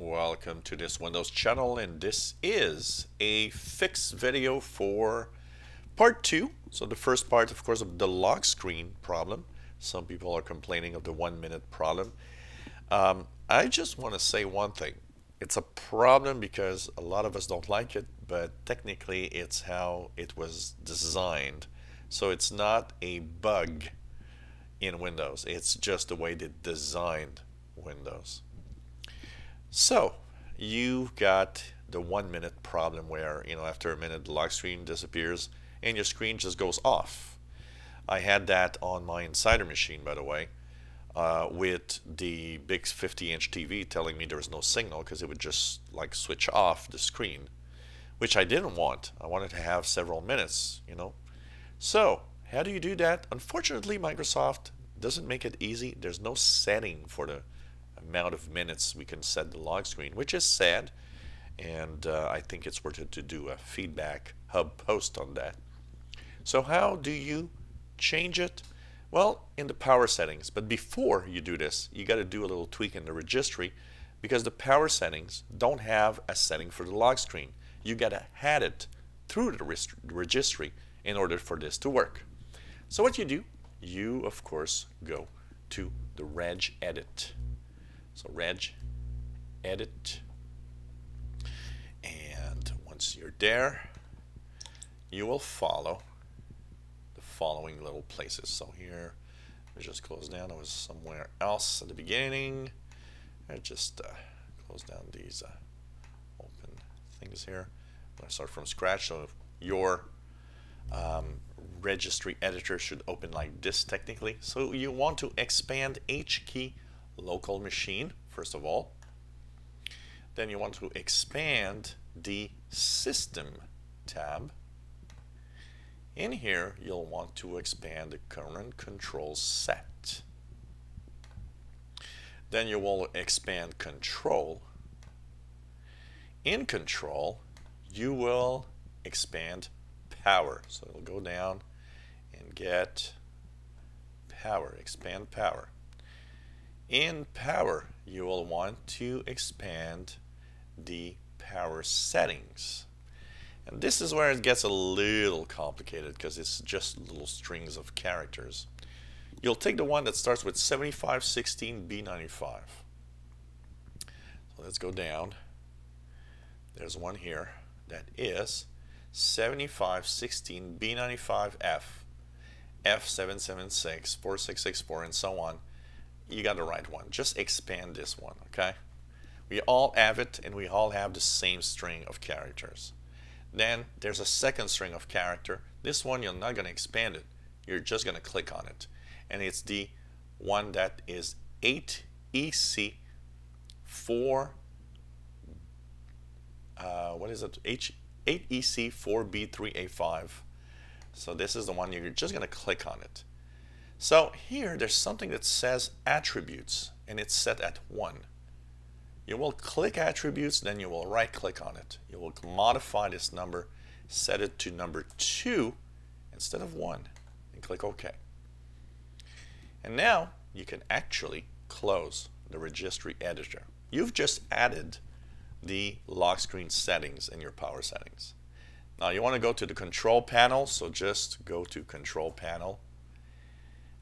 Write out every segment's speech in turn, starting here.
Welcome to this Windows channel and this is a fix video for part two. So the first part of course of the lock screen problem. Some people are complaining of the one minute problem. Um, I just want to say one thing. It's a problem because a lot of us don't like it, but technically it's how it was designed. So it's not a bug in Windows. It's just the way they designed Windows. So you've got the one minute problem where you know after a minute the lock screen disappears and your screen just goes off. I had that on my Insider machine by the way uh, with the big 50 inch TV telling me there was no signal because it would just like switch off the screen which I didn't want. I wanted to have several minutes you know. So how do you do that? Unfortunately Microsoft doesn't make it easy. There's no setting for the amount of minutes we can set the lock screen, which is sad. And uh, I think it's worth it to do a feedback hub post on that. So how do you change it? Well, in the power settings. But before you do this, you got to do a little tweak in the registry because the power settings don't have a setting for the lock screen. You got to add it through the registry in order for this to work. So what you do, you of course go to the reg edit. So reg, edit, and once you're there, you will follow the following little places. So here, I just close down. I was somewhere else at the beginning. I just uh, close down these uh, open things here. I'm going to start from scratch. So your um, registry editor should open like this technically. So you want to expand H key local machine, first of all. Then you want to expand the System tab. In here, you'll want to expand the current control set. Then you will expand Control. In Control, you will expand Power. So it'll go down and get Power, expand Power. In power, you will want to expand the power settings. And this is where it gets a little complicated because it's just little strings of characters. You'll take the one that starts with 7516B95. So let's go down. There's one here that is 7516B95F, F776, 4664, and so on you got the right one. Just expand this one, okay? We all have it and we all have the same string of characters. Then there's a second string of character. This one you're not going to expand it. You're just going to click on it. And it's the one that is 8EC 4 uh, what is it? H 8EC 4B3A5. So this is the one you're just going to click on it. So here there's something that says attributes and it's set at 1. You will click attributes, then you will right click on it. You will modify this number, set it to number 2 instead of 1 and click OK. And now you can actually close the registry editor. You've just added the lock screen settings in your power settings. Now you want to go to the control panel, so just go to control panel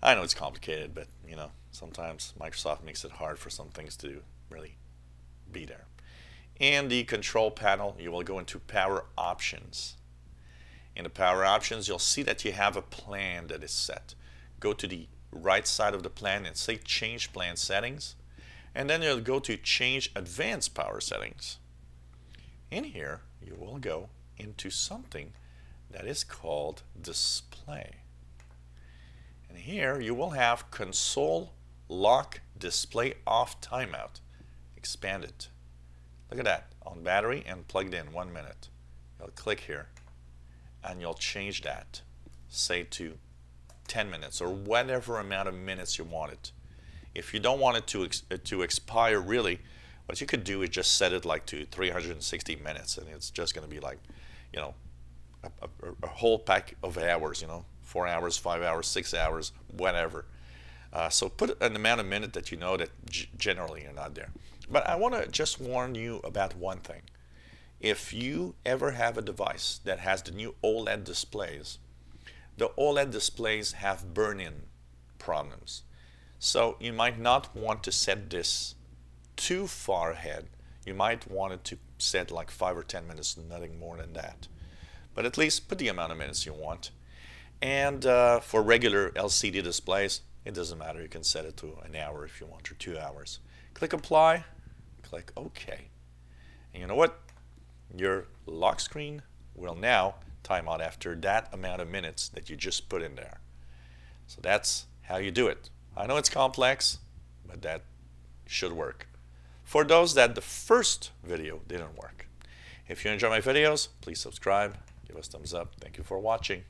I know it's complicated, but you know, sometimes Microsoft makes it hard for some things to really be there. In the control panel, you will go into power options. In the power options, you'll see that you have a plan that is set. Go to the right side of the plan and say change plan settings. And then you'll go to change advanced power settings. In here, you will go into something that is called display. And here you will have console lock display off timeout. Expand it. Look at that on battery and plugged in one minute. You'll click here and you'll change that say to 10 minutes or whatever amount of minutes you want it. If you don't want it to, ex to expire really, what you could do is just set it like to 360 minutes and it's just going to be like, you know, a, a, a whole pack of hours, you know, four hours, five hours, six hours, whatever. Uh, so put an amount of minute that you know that generally you're not there. But I want to just warn you about one thing. If you ever have a device that has the new OLED displays, the OLED displays have burn-in problems. So you might not want to set this too far ahead. You might want it to set like 5 or 10 minutes, nothing more than that. But at least put the amount of minutes you want. And uh, for regular LCD displays, it doesn't matter. You can set it to an hour if you want or two hours. Click apply, click OK. And you know what? Your lock screen will now time out after that amount of minutes that you just put in there. So that's how you do it. I know it's complex, but that should work. For those that the first video didn't work. If you enjoy my videos, please subscribe, give us thumbs up. Thank you for watching.